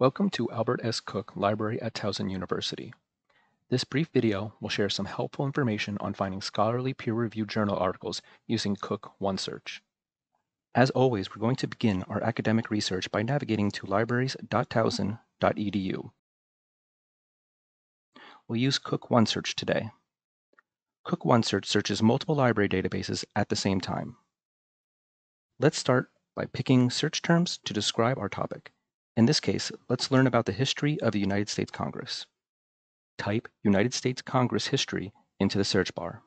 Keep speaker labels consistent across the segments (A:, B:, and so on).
A: Welcome to Albert S. Cook Library at Towson University. This brief video will share some helpful information on finding scholarly peer-reviewed journal articles using Cook OneSearch. As always, we're going to begin our academic research by navigating to libraries.towson.edu. We'll use Cook OneSearch today. Cook OneSearch searches multiple library databases at the same time. Let's start by picking search terms to describe our topic. In this case, let's learn about the history of the United States Congress. Type United States Congress history into the search bar.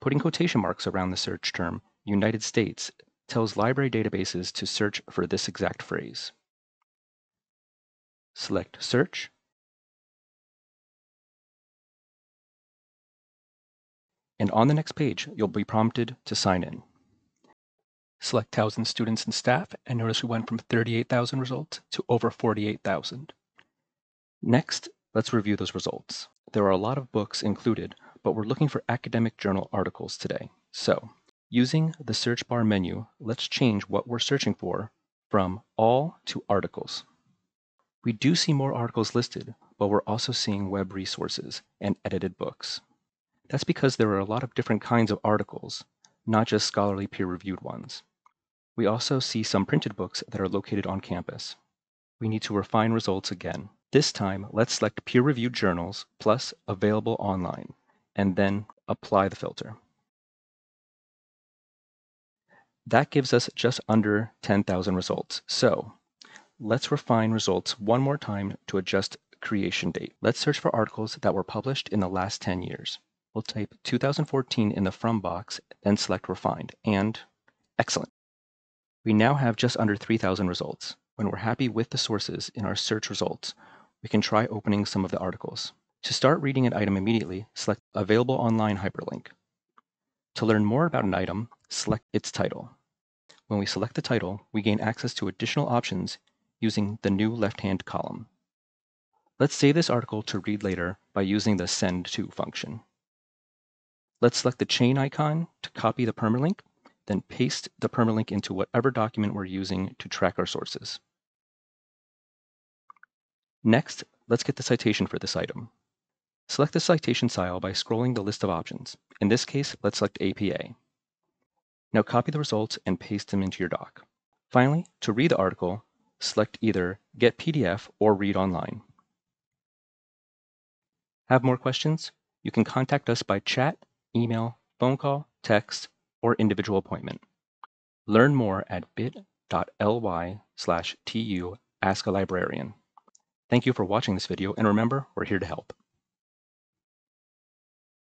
A: Putting quotation marks around the search term United States tells library databases to search for this exact phrase. Select Search. And on the next page, you'll be prompted to sign in. Select Towson students and staff, and notice we went from 38,000 results to over 48,000. Next, let's review those results. There are a lot of books included, but we're looking for academic journal articles today. So, using the search bar menu, let's change what we're searching for from all to articles. We do see more articles listed, but we're also seeing web resources and edited books. That's because there are a lot of different kinds of articles, not just scholarly peer-reviewed ones. We also see some printed books that are located on campus. We need to refine results again. This time, let's select peer-reviewed journals plus available online, and then apply the filter. That gives us just under 10,000 results. So let's refine results one more time to adjust creation date. Let's search for articles that were published in the last 10 years. We'll type 2014 in the From box, then select Refined, and excellent. We now have just under 3,000 results. When we're happy with the sources in our search results, we can try opening some of the articles. To start reading an item immediately, select Available Online hyperlink. To learn more about an item, select its title. When we select the title, we gain access to additional options using the new left-hand column. Let's save this article to read later by using the Send To function. Let's select the chain icon to copy the permalink then paste the permalink into whatever document we're using to track our sources. Next, let's get the citation for this item. Select the citation style by scrolling the list of options. In this case, let's select APA. Now copy the results and paste them into your doc. Finally, to read the article, select either Get PDF or Read Online. Have more questions? You can contact us by chat, email, phone call, text, or individual appointment. Learn more at bit.ly slash tu ask a librarian. Thank you for watching this video, and remember, we're here to help.